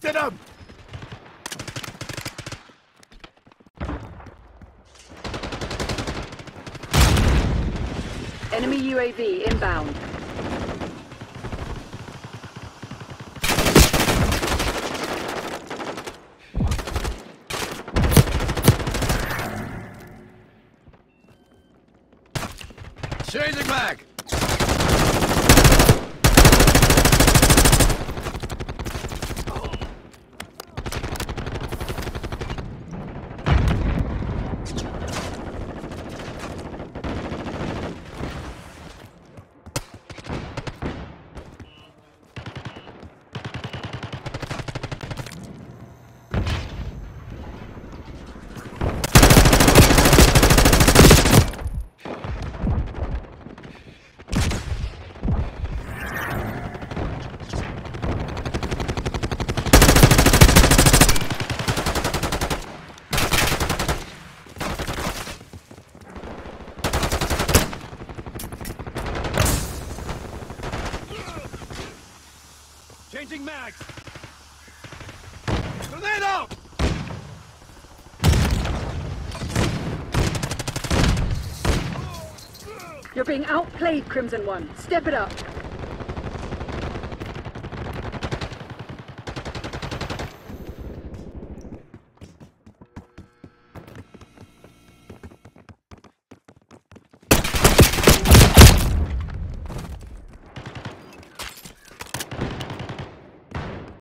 Dusted him! Enemy UAV inbound. Changing mag! Changing mags! Tornado! You're being outplayed, Crimson One. Step it up.